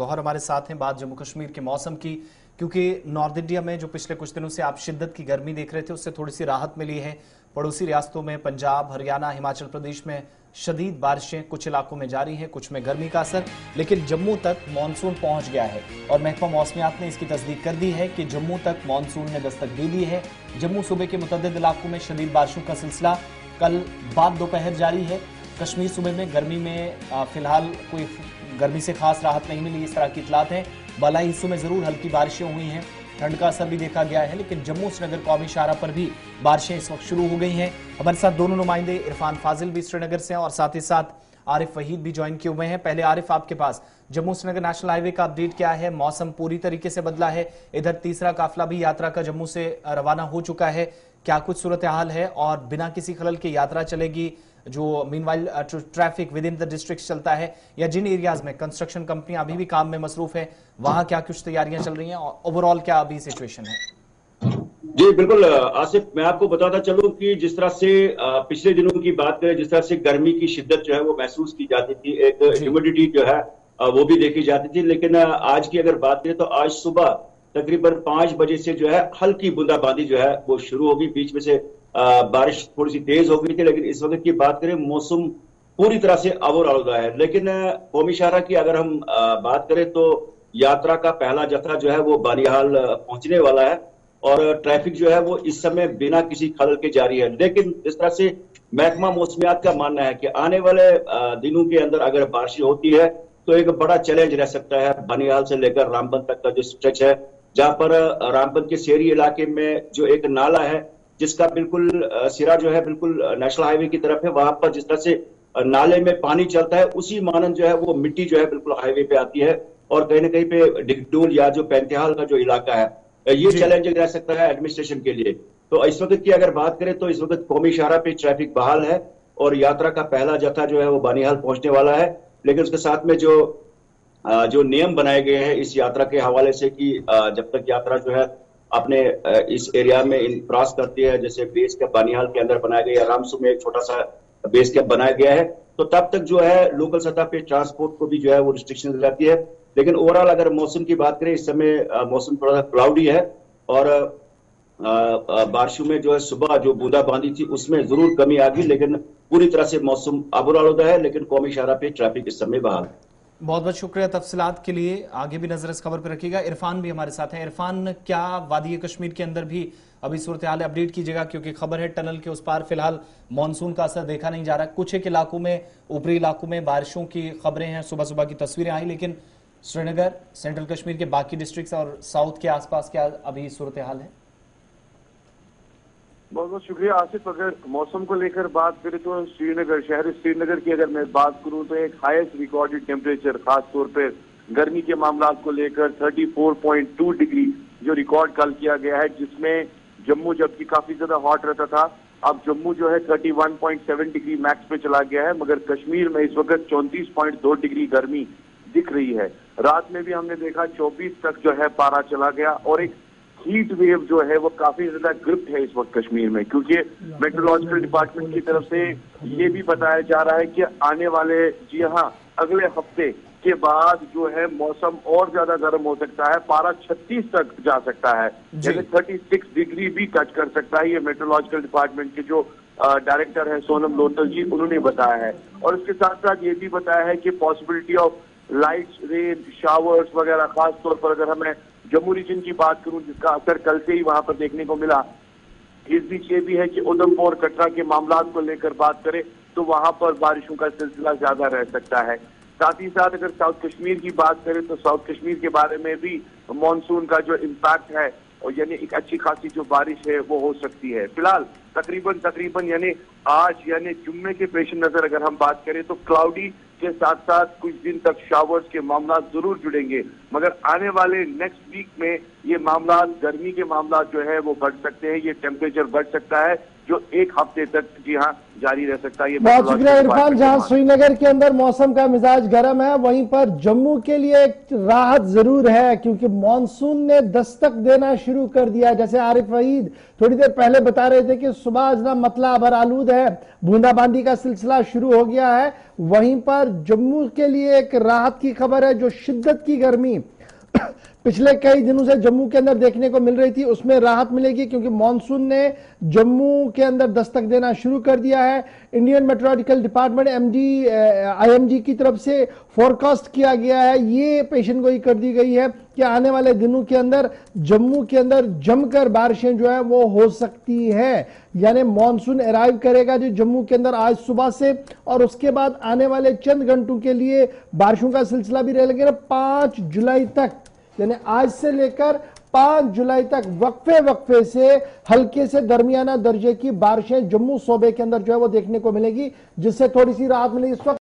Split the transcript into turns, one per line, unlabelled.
गौहर हमारे साथ हैं बात जम्मू कश्मीर के मौसम की, क्योंकि नॉर्थ इंडिया में जो पिछले कुछ दिनों से आप शिद्दत की गर्मी देख रहे थे, उससे थोड़ी सी राहत मिली है। पड़ोसी रियासतों में पंजाब, हरियाणा, हिमाचल प्रदेश में शदीद बारिशें कुछ इलाकों में जारी हैं, कुछ में गर्मी का असर, लेकिन जम्मू तक मानसून पहुँच गया है। और महकमा मौसमियात ने इसकी तस्दीक कर दी है कि जम्मू तक मानसून ने दस्तक दे दी है। जम्मू सूबे के मुतद इलाकों में शदीद बारिशों का सिलसिला कल बाद दोपहर जारी है। कश्मीर सूबे में गर्मी में फ़िलहाल कोई गर्मी से खास राहत नहीं मिली, इस तरह की इतलात हैं। बलाई हिस्सों में ज़रूर हल्की बारिशें हुई हैं। ठंड का असर भी देखा गया है, लेकिन जम्मू श्रीनगर कौमी शारा पर भी बारिशें इस वक्त शुरू हो गई हैं। हमारे साथ दोनों नुमाइंदे इरफान फाजिल भी श्रीनगर से हैं और साथ ही साथ आरिफ वहीद भी ज्वाइन किए हुए हैं। पहले आरिफ, आपके पास जम्मू श्रीनगर नेशनल हाईवे का अपडेट क्या है? मौसम पूरी तरीके से बदला है। इधर तीसरा काफिला भी यात्रा का जम्मू से रवाना हो चुका है। क्या कुछ सूरत हाल है और बिना किसी खलल के यात्रा चलेगी जो meanwhile traffic within the district चलता है या जिन एरियाज़ में कंस्ट्रक्शन कंपनियाँ अभी भी काम में मसरूफ है वहाँ क्या कुछ तैयारियाँ चल रही हैं और ओवरऑल क्या अभी सिचुएशन है?
जी बिल्कुल आसिफ मैं आपको बताता चलूँ कि जिस तरह से पिछले दिनों की बात करें जिस तरह से गर्मी की शिद्दत जो है वो महसूस की जाती थी एक ह्यूमिडिटी जो है वो भी देखी जाती थी। लेकिन आज की अगर बात करें तो आज सुबह तकरीबन पाँच बजे से जो है, हल्की बूंदाबांदी जो है, वो शुरू होगी। बीच में से बारिश थोड़ी सी तेज हो गई थी, लेकिन इस वक्त की बात करें, मौसम पूरी तरह से अवर आलूदा है। लेकिन कौमी शाहरा की अगर हम बात करें तो यात्रा का पहला जत्था जो है, वो बानिहाल पहुँचने वाला है। और ट्रैफ़िक जो है, वो इस समय बिना किसी खलल के जारी है। लेकिन इस तरह से महकमा मौसमियात का मानना है कि आने वाले दिनों के अंदर अगर बारिश होती है तो एक बड़ा चैलेंज रह सकता है। बनिहाल से लेकर रामबन तक का जो स्ट्रेच है जहाँ पर रामबन के शहरी इलाके में जो एक नाला है जिसका बिल्कुल सिरा जो है बिल्कुल नेशनल हाईवे की तरफ़ है वहाँ पर जिस तरह से नाले में पानी चलता है उसी मानन जो है वो मिट्टी जो है बिल्कुल हाईवे पे आती है और कहीं ना कहीं पे डिगडोल या जो पैंतिहाल का जो इलाका है ये चैलेंजिंग रह सकता है एडमिनिस्ट्रेशन के लिए। तो इस वक्त की अगर बात करें तो इस वक्त कौमी शारा पे ट्रैफ़िक बहाल है और यात्रा का पहला जत्था जो है वो बानिहाल पहुँचने वाला है लेकिन उसके साथ में जो जो नियम बनाए गए हैं इस यात्रा के हवाले से कि जब तक यात्रा जो है अपने इस एरिया में क्रॉस करती है, जैसे बेस कैंप बानिहाल के अंदर बनाया गया, रामसू में एक छोटा सा बेस कैंप बनाया गया है तो तब तक जो है लोकल सतह पे ट्रांसपोर्ट को भी जो है वो रिस्ट्रिक्शन रहती है। लेकिन ओवरऑल अगर मौसम की बात करें, इस समय मौसम थोड़ा सा क्लाउडी है और बारिशों में जो है सुबह जो बूंदा बांदी थी उसमें ज़रूर कमी आ गई, लेकिन पूरी तरह से मौसम अबुरालुदा है, लेकिन कौमी शारा पे ट्रैफ़िक इस समय बहाल है।
बहुत बहुत शुक्रिया तफसलात के लिए। आगे भी नज़र इस खबर पर रखिएगा। इरफान भी हमारे साथ हैं। इरफान, क्या वादी कश्मीर के अंदर भी अभी सूरत हाल अपडेट कीजिएगा? क्योंकि खबर है, टनल के उस पार फ़िलहाल मानसून का असर देखा नहीं जा रहा। कुछ एक इलाकों में, ऊपरी इलाकों में बारिशों की खबरें हैं। सुबह सुबह की तस्वीरें आई, लेकिन श्रीनगर, सेंट्रल कश्मीर के बाकी डिस्ट्रिक्ट और साउथ के आसपास क्या अभी सूरत हाल है?
बहुत बहुत शुक्रिया। आसिफ, अगर मौसम को लेकर बात करें तो श्रीनगर, शहर श्रीनगर की अगर मैं बात करूँ तो एक हाईएस्ट रिकॉर्डेड टेम्परेचर खासतौर पर गर्मी के मामला को लेकर 34.2 डिग्री जो रिकॉर्ड कल किया गया है, जिसमें जम्मू जबकि काफ़ी ज़्यादा हॉट रहता था। अब जम्मू जो है 31.7 डिग्री मैक्स पे चला गया है, मगर कश्मीर में इस वक्त 34.2 डिग्री गर्मी दिख रही है। रात में भी हमने देखा 24 तक जो है पारा चला गया और एक हीट वेव जो है वो काफ़ी ज़्यादा ग्रिप्ट है इस वक्त कश्मीर में क्योंकि मेट्रोलॉजिकल डिपार्टमेंट की तरफ़ से ये भी बताया जा रहा है कि आने वाले जी हाँ अगले हफ़्ते के बाद जो है मौसम और ज़्यादा गर्म हो सकता है पारा 36 तक जा सकता है। यानी 36 डिग्री भी टच कर सकता है ये मेट्रोलॉजिकल डिपार्टमेंट के जो डायरेक्टर है सोनम लोटल जी उन्होंने बताया है। और इसके साथ साथ ये भी बताया है कि possibility of lights rain showers वगैरह खासतौर पर अगर हमें जम्मू रीजन की बात करूँ, जिसका असर कल से ही वहाँ पर देखने को मिला, इस बीच ये भी है कि उधमपुर कटरा के मामला को लेकर बात करें तो वहाँ पर बारिशों का सिलसिला ज़्यादा रह सकता है। साथ ही साथ अगर साउथ कश्मीर की बात करें तो साउथ कश्मीर के बारे में भी मानसून का जो इम्पैक्ट है, और यानी एक अच्छी खासी जो बारिश है, वो हो सकती है। फ़िलहाल तकरीबन तकरीबन यानी आज, यानी जुम्मे के पेश नज़र अगर हम बात करें तो क्लाउडी के साथ साथ कुछ दिन तक शावर्स के मामला ज़रूर जुड़ेंगे। मगर आने वाले नेक्स्ट वीक में ये मामला, गर्मी के मामला जो है, वो बढ़ सकते हैं, ये टेम्परेचर बढ़ सकता है। जो एक हफ़्ते तक जी हाँ जारी रह सकता है
बहुत शुक्रिया इरफान जहाँ श्रीनगर के अंदर मौसम का मिजाज गर्म है वहीं पर जम्मू के लिए एक राहत ज़रूर है क्योंकि मानसून ने दस्तक देना शुरू कर दिया। जैसे आरिफ वहीद थोड़ी देर पहले बता रहे थे कि सुबह अजना मतला अबर आलूद है बूंदाबांदी का सिलसिला शुरू हो गया है। वहीं पर जम्मू के लिए एक राहत की खबर है जो शिद्दत की गर्मी पिछले कई दिनों से जम्मू के अंदर देखने को मिल रही थी, उसमें राहत मिलेगी क्योंकि मानसून ने जम्मू के अंदर दस्तक देना शुरू कर दिया है। Indian meteorological department MD IMG की तरफ़ से फोरकास्ट किया गया है। ये पेशन गोई कर दी गई है। कि आने वाले दिनों के अंदर, जम्मू के अंदर जमकर बारिशें जो है वो हो सकती है। यानी मानसून अराइव करेगा जो जम्मू के अंदर आज सुबह से, और उसके बाद आने वाले चंद घंटों के लिए बारिशों का सिलसिला भी रह लगेगा पाँच जुलाई तक। यानी आज से लेकर पाँच जुलाई तक वक्फे वक्फे से, हल्के से दरमियाना दर्जे की बारिशें जम्मू सूबे के अंदर जो है वो देखने को मिलेगी, जिससे थोड़ी सी राहत मिलेगी। इस वक्त